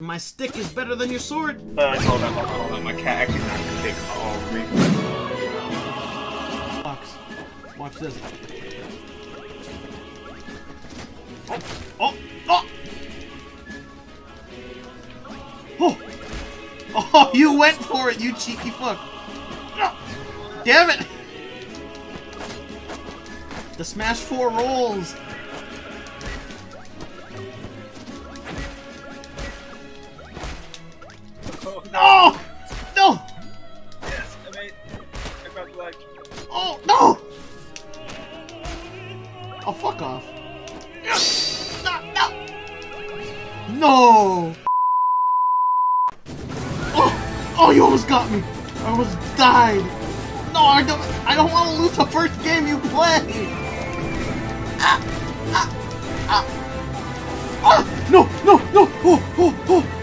My stick is better than your sword. Uh, hold on, hold on, hold on. My cat actually knocked the stick all green. Fox. Watch this. Oh, oh, oh! Oh! Oh, you went for it, you cheeky fuck! Damn it! The Smash 4 rolls! Oh, fuck off. No, no! Oh, oh, you almost got me! I almost died! No, I don't, I don't want to lose the first game you play! Ah, ah, ah. Ah, no, no, no! Oh, oh, oh,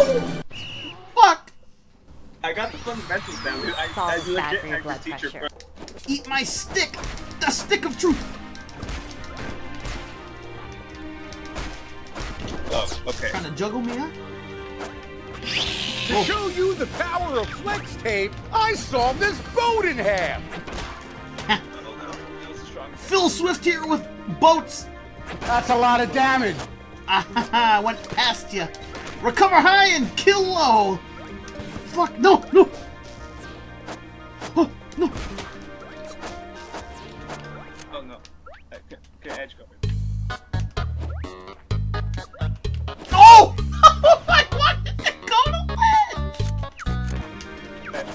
Oh. Fuck! I got the fundamentals down, dude. I, It's all I bad legit for your had blood to teach pressure. Eat my stick! The stick of truth! Oh, okay. Trying to juggle me, huh? To Oh. show you the power of flex tape, I saw this boat in half. No. That was strong. Phil Swift here with boats! That's a lot of damage. Ah, went past you. Recover high and kill low! Fuck, no, no! Oh, no! Oh, no. Uh, okay, okay edge go. Oh! I wanted to go to ledge! Edge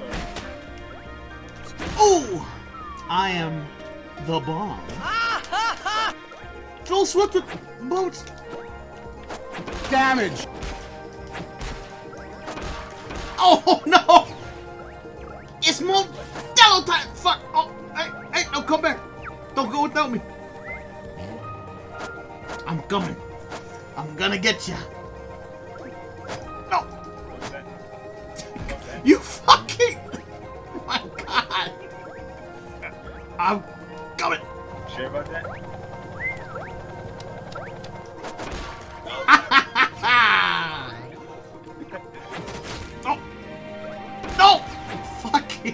go. Ooh! I am the bomb. Ah, Phil Swift with boats. Damage. Oh no! It's more Modelo time! Fuck! Oh, hey, hey, no, come back! Don't go without me. I'm coming. I'm gonna get ya.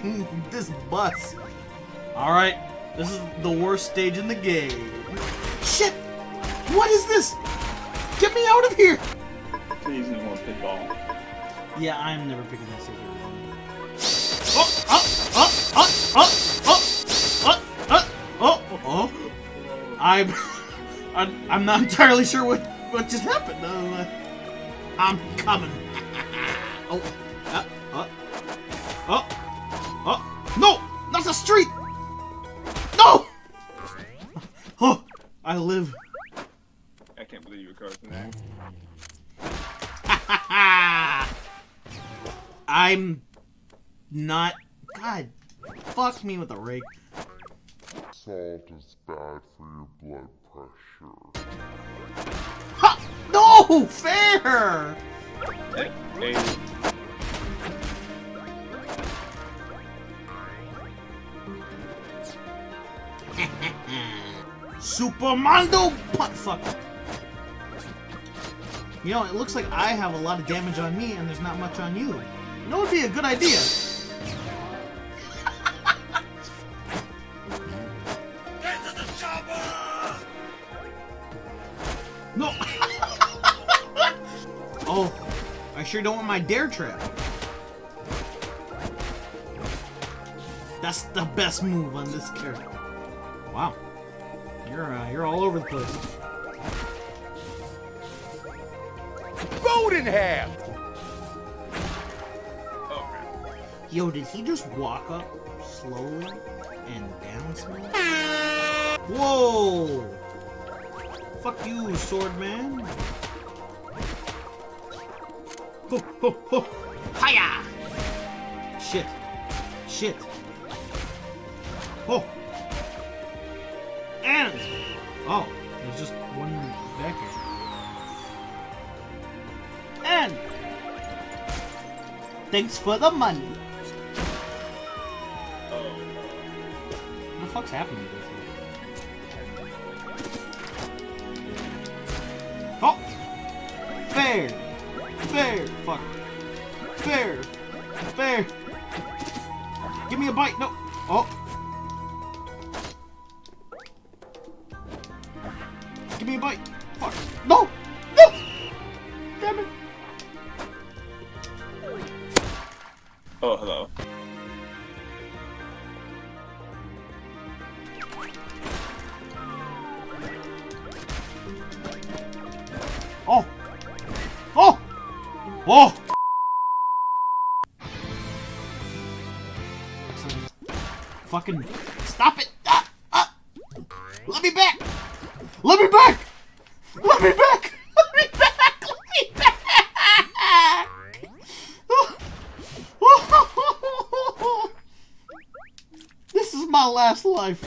Fucking this bus. Alright, this is the worst stage in the game. Shit! What is this? Get me out of here! Please, no more pitball. Yeah, I'm never picking this again. Oh, oh, oh, oh, oh, oh, oh, oh, oh, oh. I'm, I'm, I'm not entirely sure what, what just happened. Uh, I'm coming. oh, oh, no, not the street. No. Oh, I live. I can't believe you recovered from that. I'm not. God, fuck me with a rake. Salt is bad for your blood pressure. Ha! No! Fair! Hey, hey. Supermondo putt fuck. You know, it looks like I have a lot of damage on me and there's not much on you. You know would be a good idea? No! oh, I sure don't want my dare trap. That's the best move on this character. Wow. You're uh, you're all over the place. Boat in half. Oh. Yo, did he just walk up slowly and bounce me? Whoa! Fuck you, sword man. Ho ho ho! Hiya! Shit. Shit. Oh! And! Oh, there's just one back here. And! Thanks for the money. What the fuck's happening to this? Oh! Fair! Fair! Fuck. Fair! Fair! Give me a bite! No! Oh! Give me a bite! Fuck! No! No! Damn it! Oh, hello. Oh! Oh! Oh! Fucking stop it! My last life.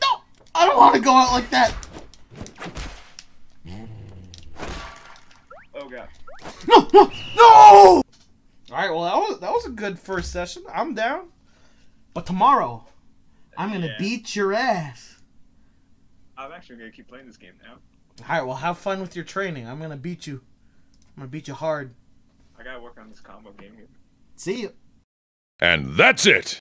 No! I don't want to go out like that! Oh god. No, no, no! Alright, well, that was, that was a good first session. I'm down. But tomorrow, I'm going to Yeah. beat your ass. I'm actually gonna keep playing this game now. Alright, well, have fun with your training. I'm going to beat you. I'm going to beat you hard. I gotta work on this combo game. Here. See you. And that's it!